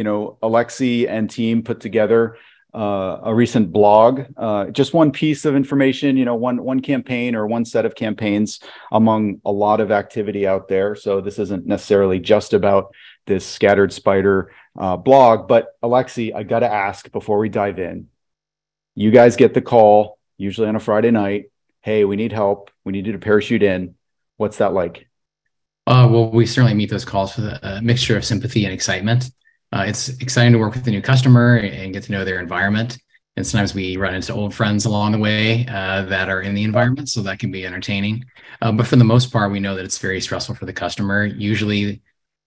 you know, Alexi and team put together uh, a recent blog, uh, just one piece of information, you know, one one campaign or one set of campaigns among a lot of activity out there. So this isn't necessarily just about this scattered spider uh, blog. But Alexi, I got to ask before we dive in. You guys get the call usually on a Friday night. Hey, we need help. We need you to parachute in. What's that like? Uh, well, we certainly meet those calls with a mixture of sympathy and excitement. Uh, it's exciting to work with a new customer and get to know their environment. And sometimes we run into old friends along the way uh, that are in the environment, so that can be entertaining. Uh, but for the most part, we know that it's very stressful for the customer. Usually,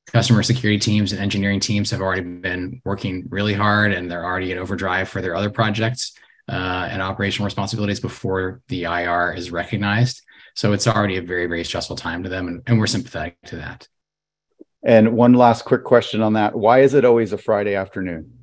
customer security teams and engineering teams have already been working really hard and they're already in overdrive for their other projects uh, and operational responsibilities before the IR is recognized. So it's already a very, very stressful time to them, and, and we're sympathetic to that. And one last quick question on that. Why is it always a Friday afternoon?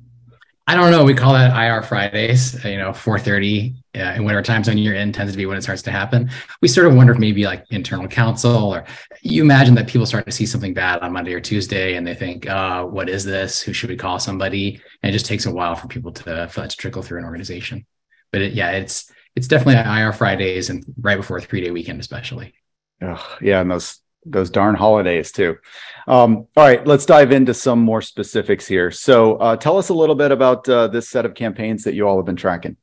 I don't know. We call that IR Fridays, you know, 4.30 uh, in whatever time zone you're in tends to be when it starts to happen. We sort of wonder if maybe like internal counsel or you imagine that people start to see something bad on Monday or Tuesday and they think, uh, what is this? Who should we call somebody? And it just takes a while for people to, for that to trickle through an organization. But it, yeah, it's, it's definitely IR Fridays and right before a three day weekend, especially. Oh, yeah. And those those darn holidays too. Um, all right, let's dive into some more specifics here. So, uh, tell us a little bit about uh, this set of campaigns that you all have been tracking.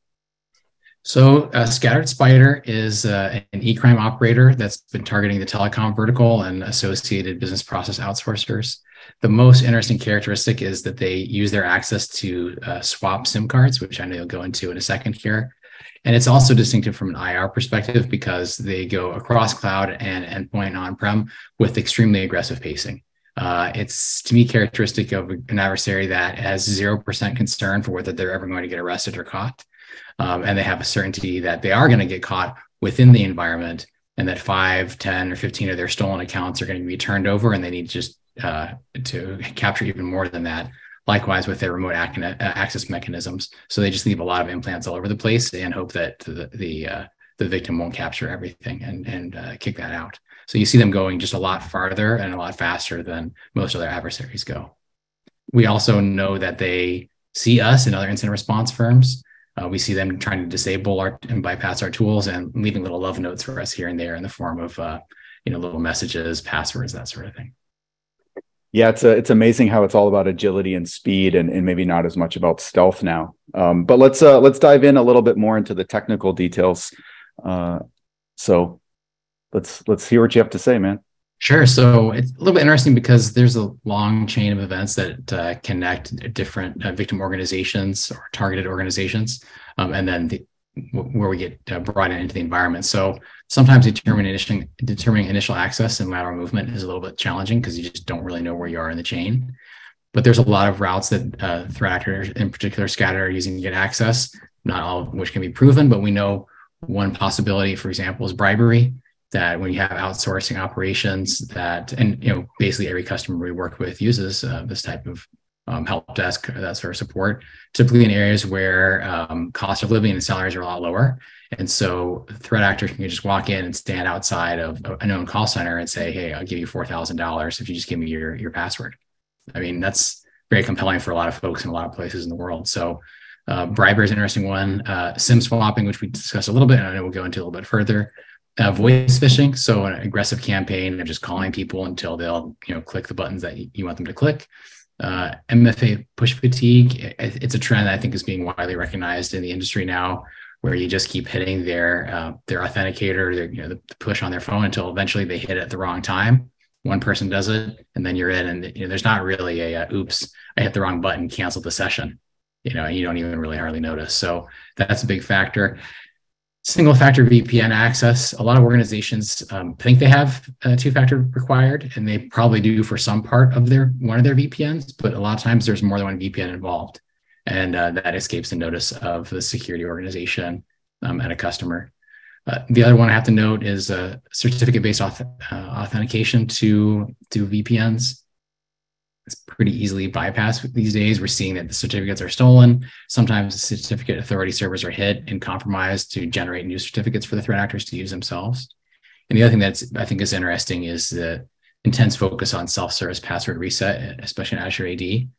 So, uh, Scattered Spider is uh, an e-crime operator that's been targeting the telecom vertical and associated business process outsourcers. The most interesting characteristic is that they use their access to uh, swap SIM cards, which I know you'll go into in a second here, and it's also distinctive from an IR perspective because they go across cloud and endpoint on-prem with extremely aggressive pacing. Uh, it's to me characteristic of an adversary that has 0% concern for whether they're ever going to get arrested or caught. Um, and they have a certainty that they are going to get caught within the environment and that 5, 10, or 15 of their stolen accounts are going to be turned over and they need just uh, to capture even more than that Likewise with their remote uh, access mechanisms. So they just leave a lot of implants all over the place and hope that the the, uh, the victim won't capture everything and and uh, kick that out. So you see them going just a lot farther and a lot faster than most other adversaries go. We also know that they see us and other incident response firms. Uh, we see them trying to disable our and bypass our tools and leaving little love notes for us here and there in the form of uh, you know little messages, passwords, that sort of thing. Yeah, it's a, it's amazing how it's all about agility and speed, and, and maybe not as much about stealth now. Um, but let's uh, let's dive in a little bit more into the technical details. Uh, so let's let's hear what you have to say, man. Sure. So it's a little bit interesting because there's a long chain of events that uh, connect different uh, victim organizations or targeted organizations, um, and then the, where we get uh, brought into the environment. So sometimes determining determining initial access and lateral movement is a little bit challenging because you just don't really know where you are in the chain. But there's a lot of routes that uh, threat actors, in particular, scatter are using to get access. Not all of which can be proven, but we know one possibility, for example, is bribery. That when you have outsourcing operations, that and you know basically every customer we work with uses uh, this type of um, help desk, that sort of support, typically in areas where um, cost of living and salaries are a lot lower. And so threat actors can just walk in and stand outside of a known call center and say, Hey, I'll give you $4,000 if you just give me your, your password. I mean, that's very compelling for a lot of folks in a lot of places in the world. So uh, bribery is an interesting one. Uh, SIM swapping, which we discussed a little bit, and I know we'll go into a little bit further. Uh, voice phishing, so an aggressive campaign of just calling people until they'll, you know, click the buttons that you want them to click uh, MFA push fatigue. It's a trend I think is being widely recognized in the industry now, where you just keep hitting their uh, their authenticator, their you know the push on their phone until eventually they hit it at the wrong time. One person does it, and then you're in, and you know, there's not really a, a oops, I hit the wrong button, cancel the session. You know, and you don't even really hardly notice. So that's a big factor single factor VPN access. A lot of organizations um, think they have uh, two factor required, and they probably do for some part of their one of their VPNs, but a lot of times there's more than one VPN involved. And uh, that escapes the notice of the security organization um, and a customer. Uh, the other one I have to note is a certificate based auth- uh, authentication to, to VPNs it's pretty easily bypassed these days. We're seeing that the certificates are stolen. Sometimes the certificate authority servers are hit and compromised to generate new certificates for the threat actors to use themselves. And the other thing that's I think is interesting is the intense focus on self-service password reset, especially in Azure AD.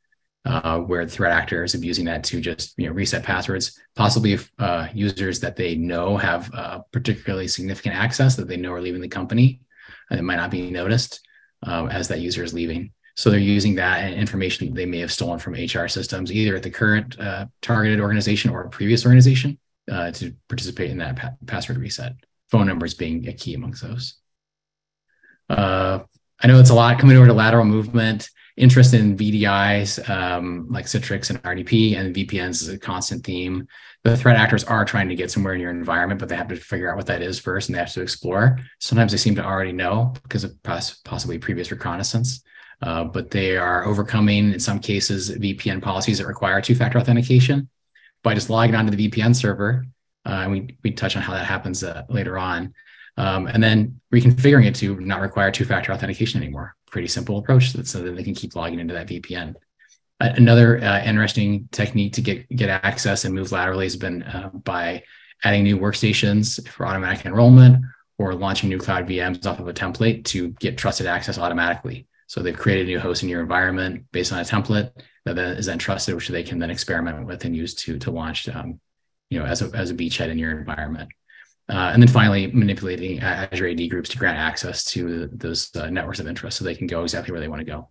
uh, where the threat actor is abusing that to just you know reset passwords, possibly uh, users that they know have uh, particularly significant access that they know are leaving the company, and it might not be noticed um, as that user is leaving. So they're using that information they may have stolen from HR systems, either at the current uh, targeted organization or a previous organization, uh, to participate in that pa- password reset. Phone numbers being a key amongst those. Uh, I know it's a lot coming over to lateral movement interest in VDIs um, like Citrix and RDP and VPNs is a constant theme. The threat actors are trying to get somewhere in your environment, but they have to figure out what that is first and they have to explore. Sometimes they seem to already know because of possibly previous reconnaissance. Uh, but they are overcoming, in some cases, VPN policies that require two factor authentication by just logging onto the VPN server. Uh, and we, we touch on how that happens uh, later on. Um, and then reconfiguring it to not require two factor authentication anymore pretty simple approach that, so that they can keep logging into that VPN. Another uh, interesting technique to get get access and move laterally has been uh, by adding new workstations for automatic enrollment or launching new cloud VMs off of a template to get trusted access automatically. So they've created a new host in your environment based on a template that is then trusted, which they can then experiment with and use to to launch, um, you know, as a as a beachhead in your environment. Uh, and then finally, manipulating Azure AD groups to grant access to those uh, networks of interest so they can go exactly where they want to go.